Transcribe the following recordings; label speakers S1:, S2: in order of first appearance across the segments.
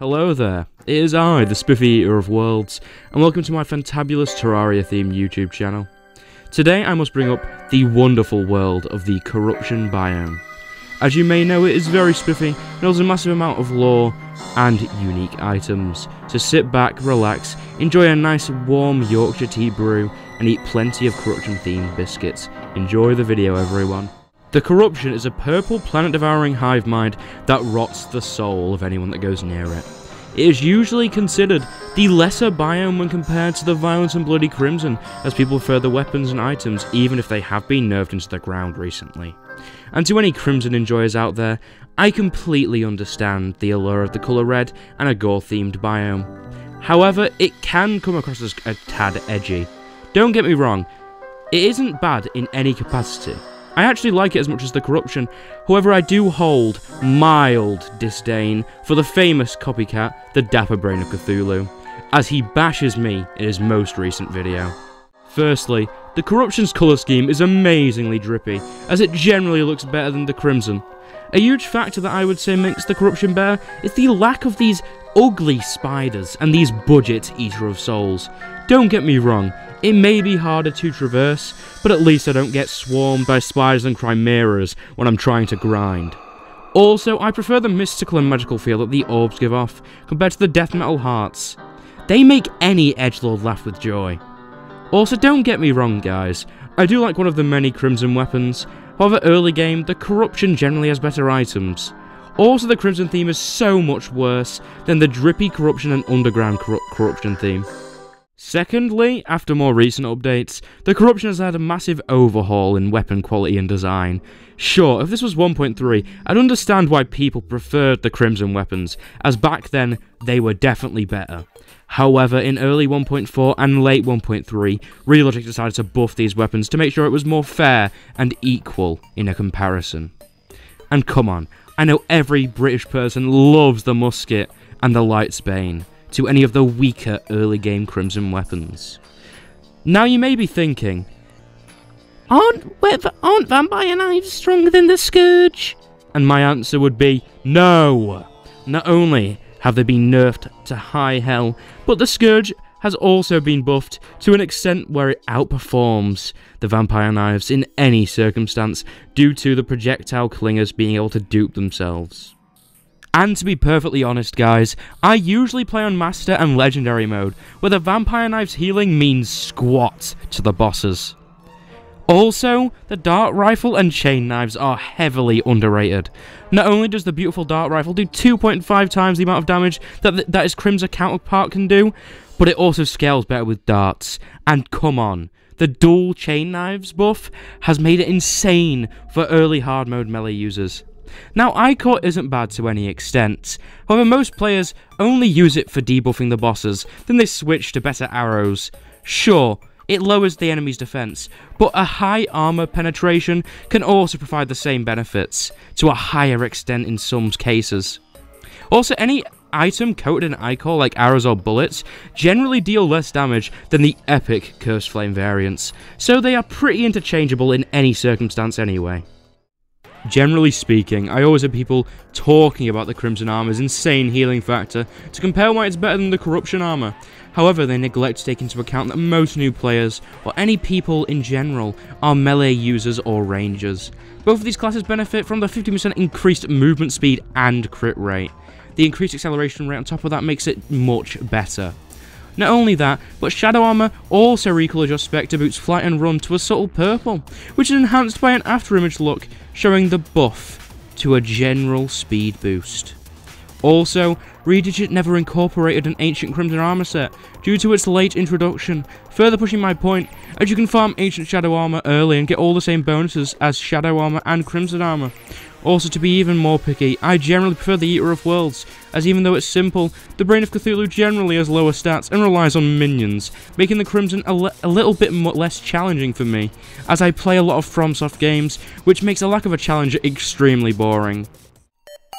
S1: Hello there, it is I, the Spiffy Eater of Worlds, and welcome to my fantabulous Terraria themed YouTube channel. Today I must bring up the wonderful world of the Corruption Biome. As you may know, it is very spiffy, and has a massive amount of lore and unique items. So sit back, relax, enjoy a nice warm Yorkshire tea brew, and eat plenty of corruption themed biscuits. Enjoy the video everyone. The corruption is a purple planet devouring hive mind that rots the soul of anyone that goes near it. It is usually considered the lesser biome when compared to the violent and bloody crimson, as people prefer the weapons and items even if they have been nerfed into the ground recently. And to any crimson enjoyers out there, I completely understand the allure of the colour red and a gore themed biome. However, it can come across as a tad edgy. Don't get me wrong, it isn't bad in any capacity. I actually like it as much as the corruption, however I do hold mild disdain for the famous copycat, the Dapper Brain of Cthulhu, as he bashes me in his most recent video. Firstly, the corruption's colour scheme is amazingly drippy, as it generally looks better than the crimson. A huge factor that I would say makes the corruption bear is the lack of these ugly spiders and these budget eater of souls. Don't get me wrong, it may be harder to traverse, but at least I don't get swarmed by spiders and chimeras when I'm trying to grind. Also, I prefer the mystical and magical feel that the orbs give off, compared to the death metal hearts. They make any edgelord laugh with joy. Also, don't get me wrong guys, I do like one of the many crimson weapons, however early game, the corruption generally has better items. Also, the crimson theme is so much worse than the drippy corruption and underground cor corruption theme. Secondly, after more recent updates, the corruption has had a massive overhaul in weapon quality and design. Sure, if this was 1.3, I'd understand why people preferred the Crimson weapons, as back then, they were definitely better. However, in early 1.4 and late 1.3, Re-Logic decided to buff these weapons to make sure it was more fair and equal in a comparison. And come on, I know every British person loves the musket and the Light's Bane to any of the weaker early game Crimson weapons. Now you may be thinking, aren't, aren't vampire knives stronger than the Scourge? And my answer would be, no! Not only have they been nerfed to high hell, but the Scourge has also been buffed to an extent where it outperforms the vampire knives in any circumstance due to the projectile clingers being able to dupe themselves. And to be perfectly honest guys, I usually play on Master and Legendary mode, where the Vampire Knife's healing means squat to the bosses. Also, the Dart Rifle and Chain Knives are heavily underrated. Not only does the beautiful Dart Rifle do 2.5 times the amount of damage that, th that its Crimson counterpart can do, but it also scales better with darts. And come on, the dual Chain Knives buff has made it insane for early hard mode melee users. Now, Ichor isn't bad to any extent, however most players only use it for debuffing the bosses, then they switch to better arrows. Sure, it lowers the enemy's defense, but a high armor penetration can also provide the same benefits, to a higher extent in some cases. Also, any item coated in Ichor like arrows or bullets generally deal less damage than the epic Cursed Flame variants, so they are pretty interchangeable in any circumstance anyway. Generally speaking, I always hear people talking about the Crimson Armor's insane healing factor to compare why it's better than the Corruption Armor. However, they neglect to take into account that most new players, or any people in general, are melee users or rangers. Both of these classes benefit from the 50% increased movement speed and crit rate. The increased acceleration rate on top of that makes it much better. Not only that, but Shadow Armor also recolors your Spectre Boots flight and run to a subtle purple, which is enhanced by an after image look showing the buff to a general speed boost. Also, Redigit never incorporated an Ancient Crimson armor set due to its late introduction, further pushing my point, as you can farm Ancient Shadow armor early and get all the same bonuses as Shadow armor and Crimson armor, also, to be even more picky, I generally prefer the Eater of Worlds, as even though it's simple, the Brain of Cthulhu generally has lower stats and relies on minions, making the Crimson a, a little bit less challenging for me, as I play a lot of FromSoft games, which makes a lack of a challenger extremely boring.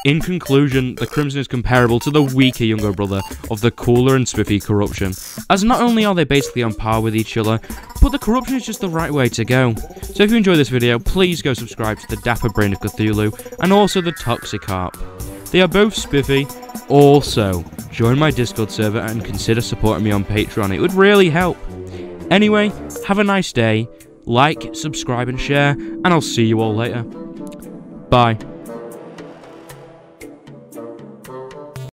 S1: In conclusion, the Crimson is comparable to the weaker younger brother of the cooler and spiffy Corruption, as not only are they basically on par with each other, but the Corruption is just the right way to go. So if you enjoyed this video, please go subscribe to the Dapper Brain of Cthulhu, and also the Toxikarp. They are both spiffy. Also, join my Discord server and consider supporting me on Patreon. It would really help. Anyway, have a nice day. Like, subscribe, and share, and I'll see you all later. Bye.